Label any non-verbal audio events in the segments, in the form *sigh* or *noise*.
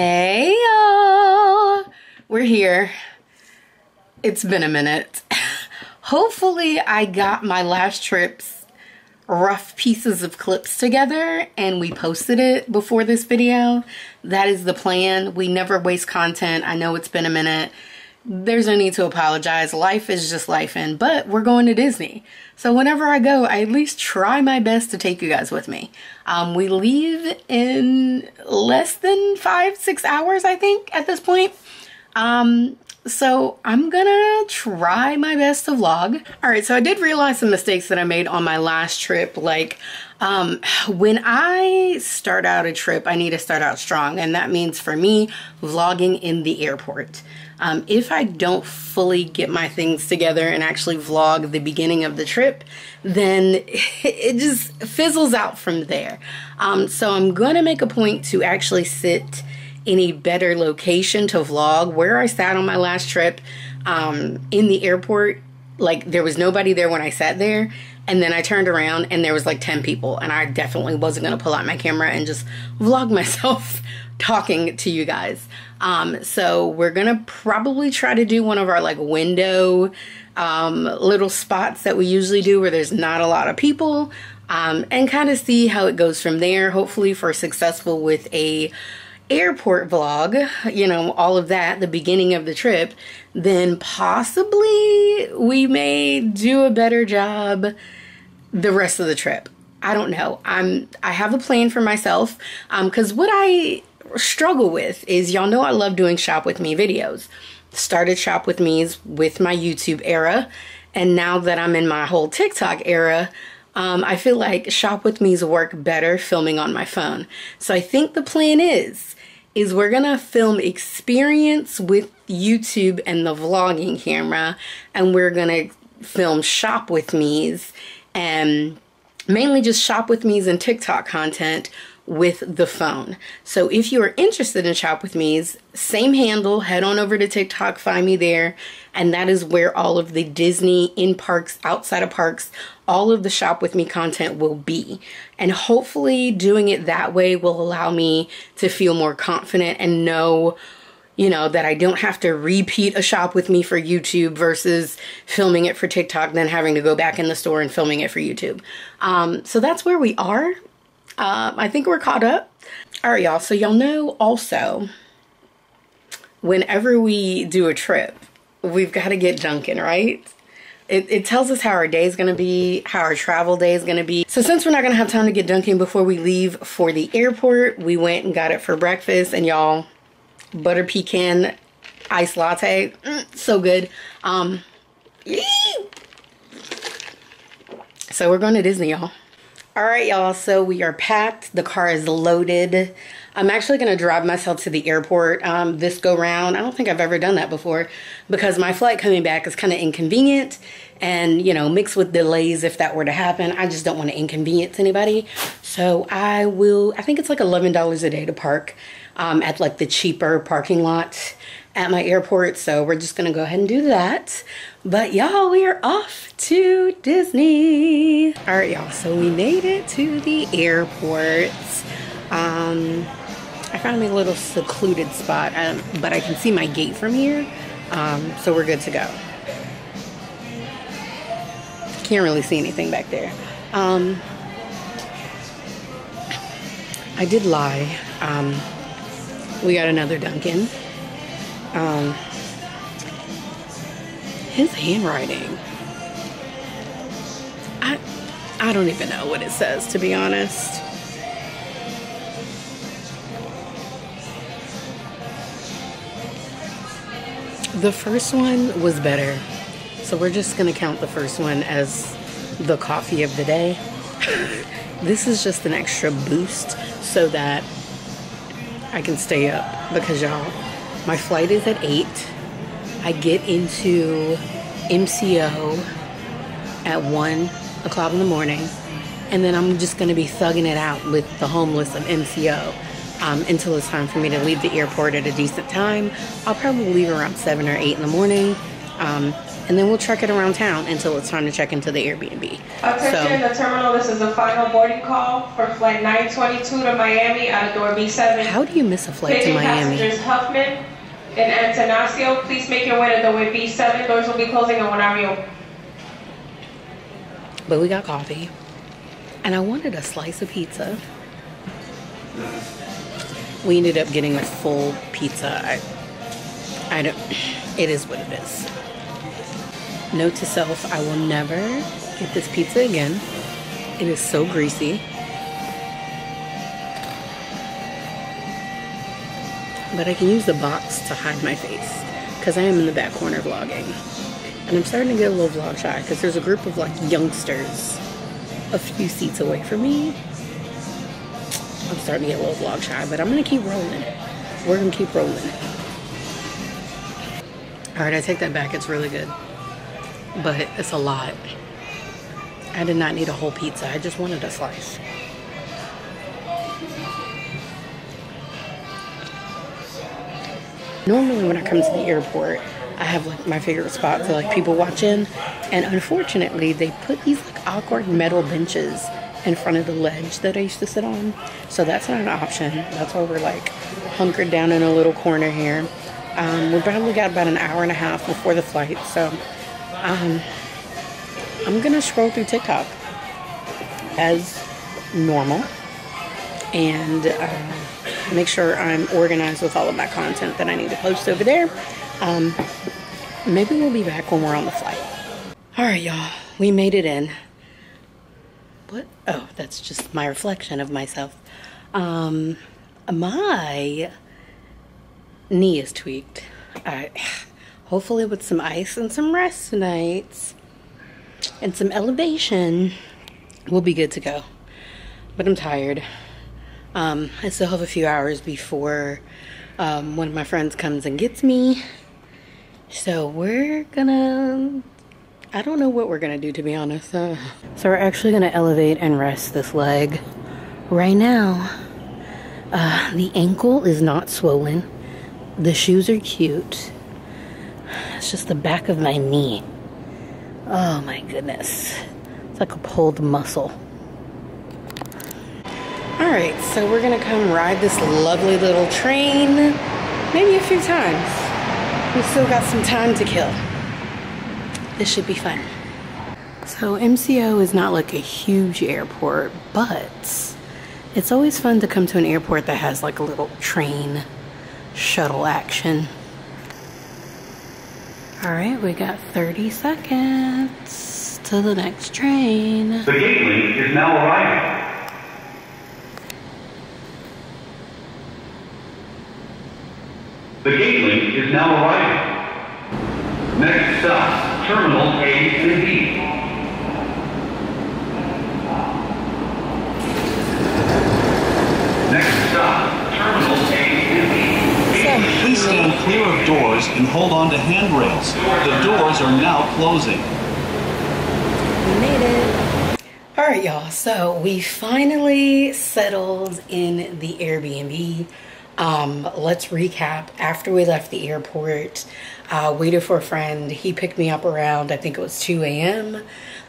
Hey y'all! We're here. It's been a minute. *laughs* Hopefully I got my last trip's rough pieces of clips together and we posted it before this video. That is the plan. We never waste content. I know it's been a minute. There's no need to apologize. Life is just life and but we're going to Disney. So whenever I go, I at least try my best to take you guys with me. Um, we leave in less than five, six hours, I think, at this point. Um, so I'm gonna try my best to vlog. All right, so I did realize some mistakes that I made on my last trip. Like, um, when I start out a trip, I need to start out strong. And that means for me, vlogging in the airport. Um, if I don't fully get my things together and actually vlog the beginning of the trip, then *laughs* it just fizzles out from there. Um, so I'm to make a point to actually sit in a better location to vlog where I sat on my last trip um, in the airport. Like there was nobody there when I sat there. And then I turned around and there was like 10 people. And I definitely wasn't going to pull out my camera and just vlog *laughs* myself talking to you guys. Um, so we're gonna probably try to do one of our like window um, little spots that we usually do where there's not a lot of people um, and kind of see how it goes from there. Hopefully for successful with a airport vlog, you know, all of that, the beginning of the trip, then possibly we may do a better job the rest of the trip. I don't know. I'm I have a plan for myself um cuz what I struggle with is y'all know I love doing shop with me videos. Started shop with me's with my YouTube era, and now that I'm in my whole TikTok era, um, I feel like shop with me's work better filming on my phone. So I think the plan is is we're gonna film experience with YouTube and the vlogging camera, and we're gonna film shop with me's and mainly just shop with me's and TikTok content with the phone. So if you are interested in Shop With Me's, same handle, head on over to TikTok, find me there. And that is where all of the Disney in parks, outside of parks, all of the Shop With Me content will be. And hopefully doing it that way will allow me to feel more confident and know you know, that I don't have to repeat a shop with me for YouTube versus filming it for TikTok, then having to go back in the store and filming it for YouTube. Um, so that's where we are. Um, I think we're caught up. All right, y'all. So y'all know also, whenever we do a trip, we've got to get Dunkin', right? It, it, tells us how our day is going to be, how our travel day is going to be. So since we're not going to have time to get Dunkin' before we leave for the airport, we went and got it for breakfast. And y'all, butter pecan iced latte, mm, so good. Um, so we're going to Disney, y'all. All right, y'all, so we are packed. The car is loaded. I'm actually going to drive myself to the airport um, this go round. I don't think I've ever done that before because my flight coming back is kind of inconvenient and, you know, mixed with delays if that were to happen. I just don't want to inconvenience anybody. So I will, I think it's like $11 a day to park um, at like the cheaper parking lot at my airport. So we're just going to go ahead and do that. But y'all, we are off to Disney. All right, y'all. So we made it to the airport. Um, I found me a little secluded spot, um, but I can see my gate from here. Um, so we're good to go. Can't really see anything back there. Um, I did lie. Um, we got another Dunkin'. Um, his handwriting. I I don't even know what it says to be honest. The first one was better. So we're just going to count the first one as the coffee of the day. *laughs* this is just an extra boost so that I can stay up because y'all, my flight is at 8 I get into MCO at 1 o'clock in the morning, and then I'm just going to be thugging it out with the homeless of MCO um, until it's time for me to leave the airport at a decent time. I'll probably leave around 7 or 8 in the morning. Um, and then we'll truck it around town until it's time to check into the Airbnb. Attention, so, the terminal. This is a final boarding call for flight 922 to Miami out of door B7. How do you miss a flight to Miami? passengers Huffman and Antanasio. Please make your way to doorway B7. Doors will be closing in one hour. But we got coffee, and I wanted a slice of pizza. We ended up getting a full pizza. I, I don't. It is what it is. Note to self, I will never get this pizza again. It is so greasy. But I can use the box to hide my face because I am in the back corner vlogging. And I'm starting to get a little vlog shy because there's a group of like youngsters a few seats away from me. I'm starting to get a little vlog shy, but I'm gonna keep rolling. We're gonna keep rolling. All right, I take that back. It's really good but it's a lot. I did not need a whole pizza. I just wanted a slice. Normally when I come to the airport, I have like my favorite spot to like people watch in. And unfortunately, they put these like awkward metal benches in front of the ledge that I used to sit on. So that's not an option. That's why we're like hunkered down in a little corner here. Um, we probably got about an hour and a half before the flight. So um, I'm gonna scroll through TikTok as normal and uh, make sure I'm organized with all of my content that I need to post over there. Um, maybe we'll be back when we're on the flight. All right, y'all, we made it in. What? Oh, that's just my reflection of myself. Um, my knee is tweaked. Hopefully with some ice and some rest nights and some elevation, we'll be good to go. But I'm tired. Um, I still have a few hours before um, one of my friends comes and gets me. So we're gonna, I don't know what we're gonna do to be honest. Uh, so we're actually gonna elevate and rest this leg right now. Uh, the ankle is not swollen. The shoes are cute. It's just the back of my knee. Oh my goodness. It's like a pulled muscle. Alright, so we're gonna come ride this lovely little train maybe a few times. We still got some time to kill. This should be fun. So MCO is not like a huge airport, but it's always fun to come to an airport that has like a little train shuttle action. All right, we got 30 seconds to the next train. The gateway is now arriving. The gateway is now arriving. Next stop, Terminal A and B. Next stop, Terminal A and B. Please stand clear of doors and hold on to handrails. The doors are now closing. We made it. All right, y'all. So we finally settled in the Airbnb. Um, let's recap. After we left the airport, uh, waited for a friend. He picked me up around, I think it was 2 a.m.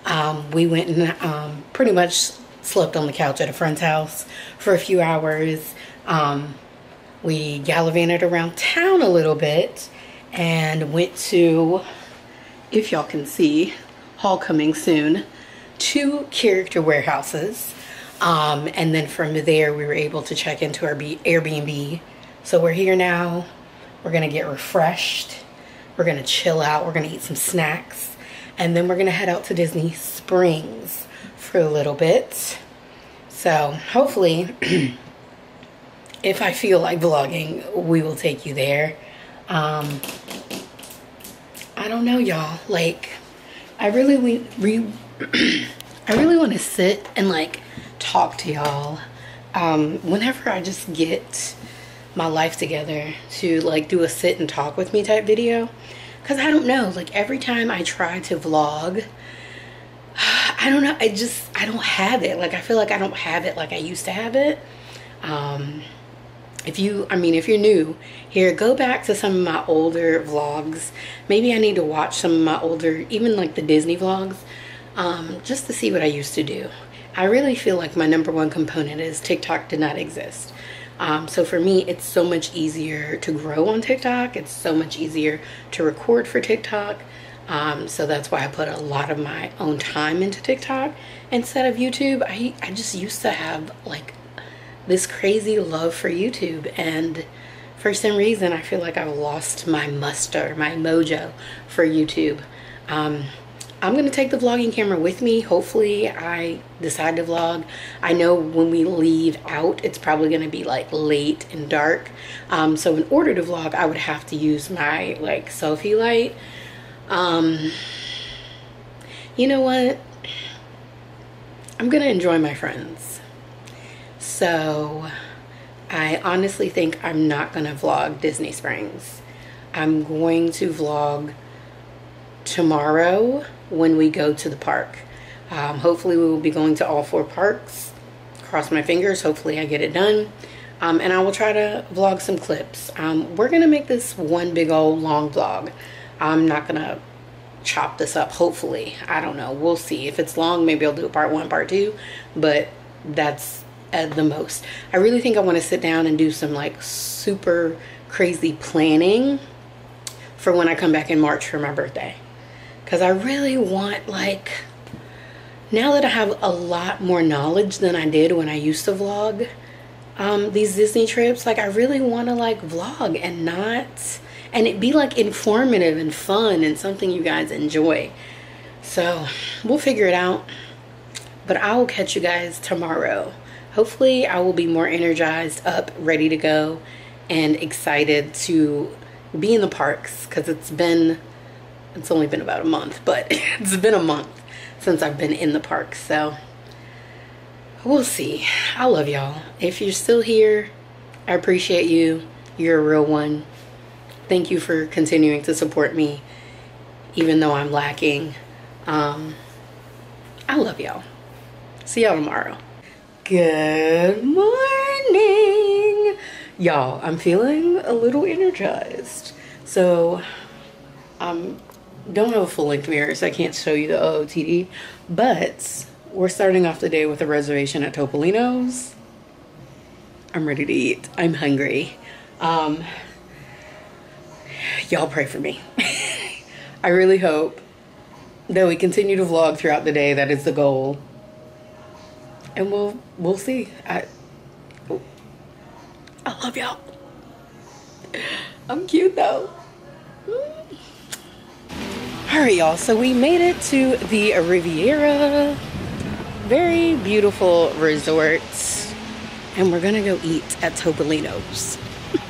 Um, we went and um, pretty much slept on the couch at a friend's house for a few hours. Um, we gallivanted around town a little bit and went to, if y'all can see, haul coming soon, two character warehouses. Um, and then from there, we were able to check into our B Airbnb. So we're here now. We're gonna get refreshed. We're gonna chill out. We're gonna eat some snacks. And then we're gonna head out to Disney Springs for a little bit. So hopefully *clears throat* if I feel like vlogging, we will take you there. Um, I don't know, y'all. Like, I really, we, re, *clears throat* I really want to sit and like talk to y'all. Um, whenever I just get my life together to like do a sit and talk with me type video. Cause I don't know, like every time I try to vlog, *sighs* I don't know, I just, I don't have it. Like, I feel like I don't have it like I used to have it. Um, if you i mean if you're new here go back to some of my older vlogs maybe i need to watch some of my older even like the disney vlogs um, just to see what i used to do. I really feel like my number one component is tiktok did not exist. Um, so for me it's so much easier to grow on tiktok. It's so much easier to record for tiktok. Um, so that's why i put a lot of my own time into tiktok. Instead of youtube i, I just used to have like this crazy love for YouTube. And for some reason I feel like I've lost my muster, my mojo for YouTube. Um, I'm gonna take the vlogging camera with me. Hopefully I decide to vlog. I know when we leave out, it's probably gonna be like late and dark. Um, so in order to vlog, I would have to use my like selfie light. Um, you know what? I'm gonna enjoy my friends. So I honestly think I'm not to vlog Disney Springs. I'm going to vlog tomorrow when we go to the park. Um, hopefully we will be going to all four parks. Cross my fingers. Hopefully I get it done. Um, and I will try to vlog some clips. Um, we're going to make this one big old long vlog. I'm not going to chop this up, hopefully. I don't know. We'll see. If it's long, maybe I'll do a part one, part two. But that's at the most. I really think I want to sit down and do some like super crazy planning for when I come back in March for my birthday. Because I really want like, now that I have a lot more knowledge than I did when I used to vlog um, these Disney trips, like I really want to like vlog and not, and it be like informative and fun and something you guys enjoy. So we'll figure it out. But I will catch you guys tomorrow hopefully I will be more energized, up, ready to go, and excited to be in the parks because it's been, it's only been about a month, but *laughs* it's been a month since I've been in the park. So we'll see. I love y'all. If you're still here, I appreciate you. You're a real one. Thank you for continuing to support me, even though I'm lacking. Um, I love y'all. See y'all tomorrow. Good morning. Y'all, I'm feeling a little energized. So, I um, don't have a full length mirror, so I can't show you the OOTD, but we're starting off the day with a reservation at Topolino's. I'm ready to eat. I'm hungry. Um, y'all pray for me. *laughs* I really hope that we continue to vlog throughout the day. That is the goal and we'll we'll see. I I love y'all. *laughs* I'm cute though. All right, y'all. So we made it to the Riviera. Very beautiful resort. And we're gonna go eat at Topolino's. *laughs*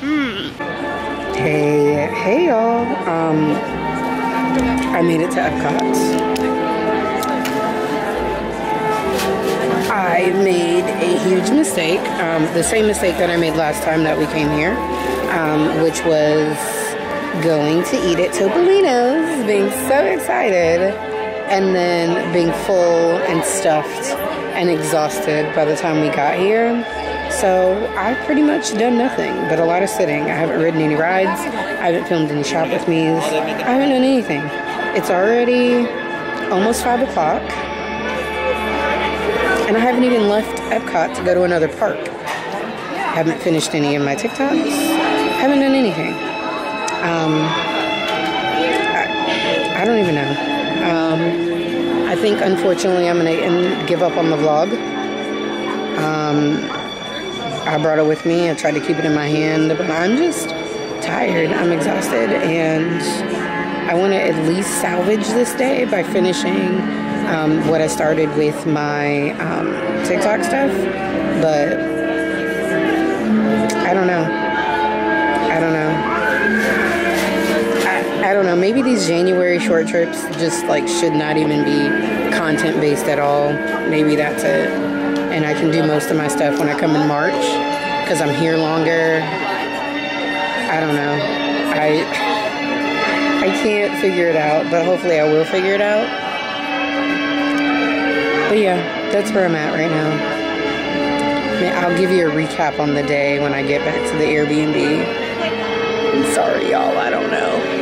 hey, hey y'all. Um, I made it to Epcot. I made a huge mistake, um, the same mistake that I made last time that we came here, um, which was going to eat at Topolino's, being so excited, and then being full and stuffed and exhausted by the time we got here. So I've pretty much done nothing but a lot of sitting. I haven't ridden any rides. I haven't filmed any shop with me's. I haven't done anything. It's already almost five o'clock. And I haven't even left Epcot to go to another park. Haven't finished any of my TikToks. Haven't done anything. Um, I, I don't even know. Um, I think unfortunately I'm gonna give up on the vlog. Um, I brought it with me. I tried to keep it in my hand, but I'm just tired. I'm exhausted, and I want to at least salvage this day by finishing um, what I started with my um, TikTok stuff, but I don't know. Don't know. Maybe these January short trips just like should not even be content based at all. Maybe that's it. And I can do most of my stuff when I come in March because I'm here longer. I don't know. I I can't figure it out, but hopefully I will figure it out. But yeah, that's where I'm at right now. I'll give you a recap on the day when I get back to the Airbnb. I'm sorry, y'all. I don't know.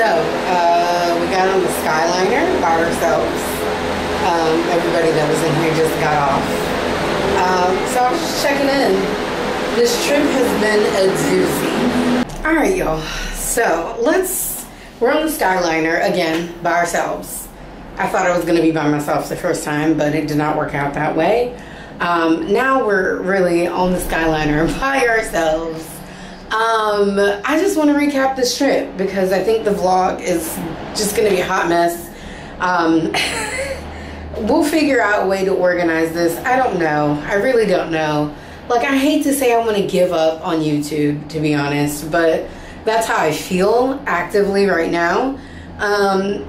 So, uh, we got on the Skyliner by ourselves. Um, everybody that was in here just got off. Um, so I was just checking in. This trip has been a doozy. All right, y'all. So let's. We're on the Skyliner again by ourselves. I thought I was going to be by myself the first time, but it did not work out that way. Um, now we're really on the Skyliner *laughs* by ourselves. Um, I just want to recap this trip because I think the vlog is just going to be a hot mess. Um, *laughs* we'll figure out a way to organize this. I don't know. I really don't know. Like, I hate to say I want to give up on YouTube, to be honest, but that's how I feel actively right now. Um, *sighs*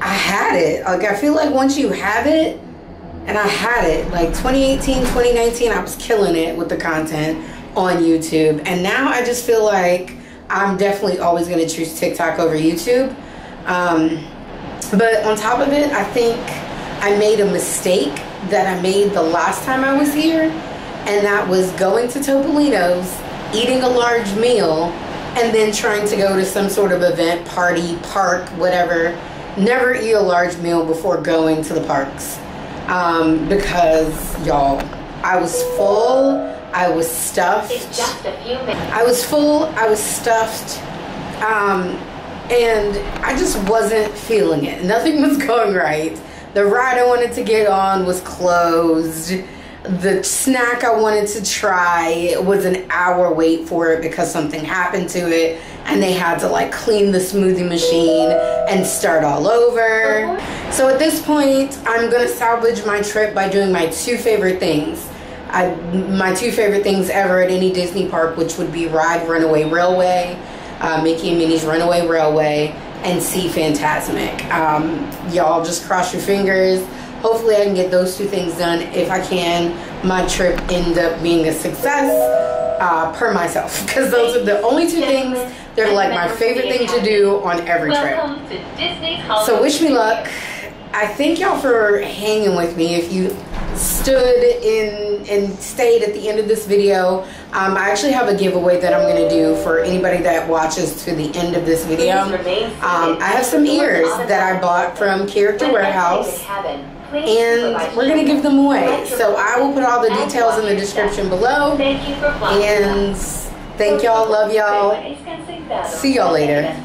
I had it. Like, I feel like once you have it, and I had it, like 2018, 2019, I was killing it with the content on YouTube. And now I just feel like I'm definitely always going to choose TikTok over YouTube. Um, but on top of it, I think I made a mistake that I made the last time I was here, and that was going to Topolino's, eating a large meal, and then trying to go to some sort of event, party, park, whatever. Never eat a large meal before going to the parks. Um, because, y'all, I was full, I was stuffed. It's just a few minutes. I was full, I was stuffed, um, and I just wasn't feeling it. Nothing was going right. The ride I wanted to get on was closed. The snack I wanted to try was an hour wait for it because something happened to it and they had to like clean the smoothie machine and start all over. So at this point, I'm gonna salvage my trip by doing my two favorite things. I, my two favorite things ever at any Disney park, which would be ride Runaway Railway, uh, Mickey and Minnie's Runaway Railway, and see Fantasmic. Um, y'all just cross your fingers. Hopefully, I can get those two things done. If I can, my trip end up being a success uh, per myself, *laughs* because those are the only two things. They're like my favorite thing to do on every trip. Welcome to Disney's So wish me luck. I thank y'all for hanging with me. If you stood in and stayed at the end of this video, um, I actually have a giveaway that I'm going to do for anybody that watches to the end of this video. Please remain seated. Um, I have some ears that I bought from Character Warehouse the cabin, please and we're gonna give them away. So I will put all the details in the description below. Thank you for. And thank y'all, love y'all. See y'all later.